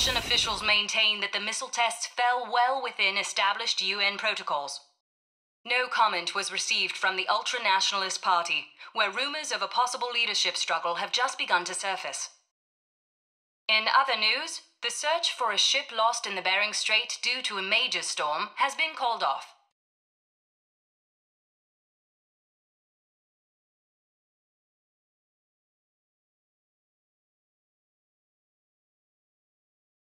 Russian officials maintain that the missile tests fell well within established UN protocols. No comment was received from the ultra nationalist party, where rumors of a possible leadership struggle have just begun to surface. In other news, the search for a ship lost in the Bering Strait due to a major storm has been called off.